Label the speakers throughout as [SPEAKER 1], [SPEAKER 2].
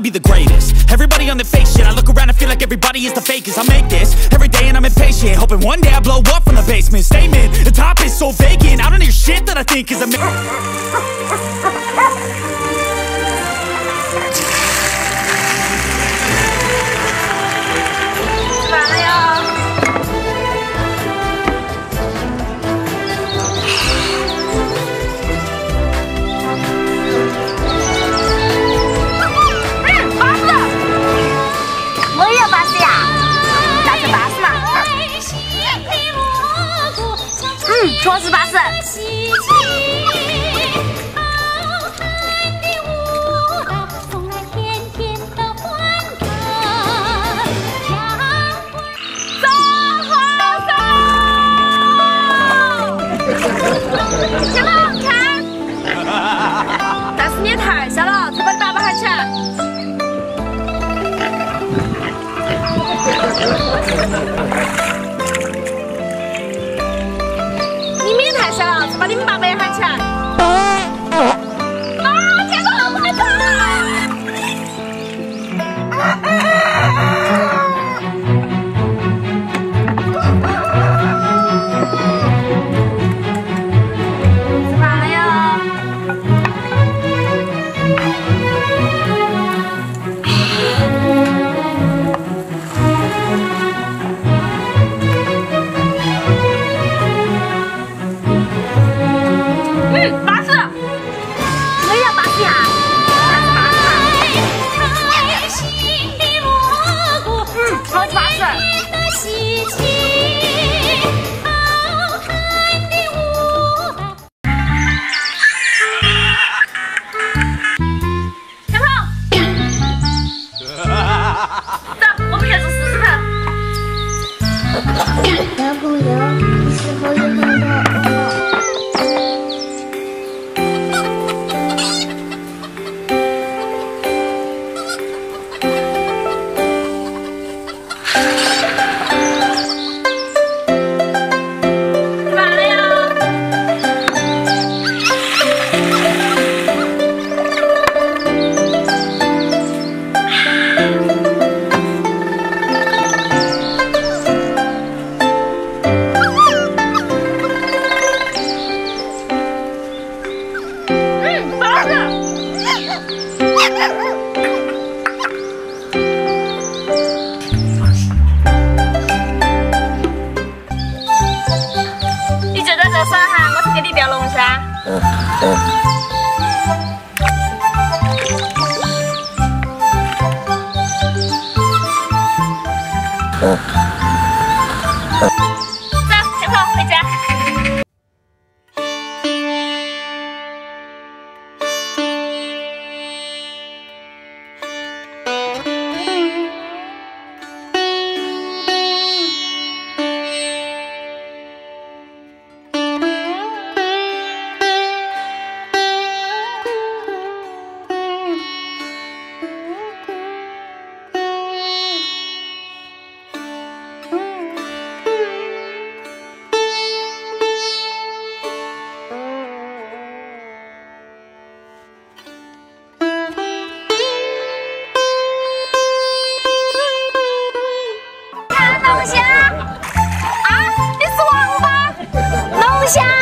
[SPEAKER 1] wanna be the greatest. Everybody on the fake shit I look around and feel like everybody is the fakest. I make this every day and I'm impatient Hoping one day I blow up from the basement. Statement, the top is so vacant. I don't hear shit that I think is amazing
[SPEAKER 2] dosa hangus jadi dalung sa. Eh, eh. 龙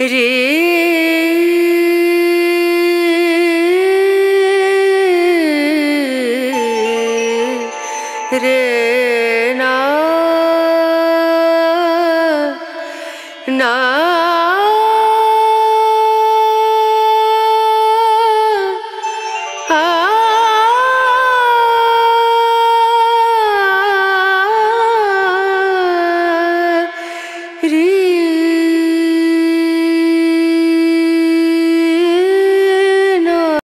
[SPEAKER 2] It
[SPEAKER 3] is.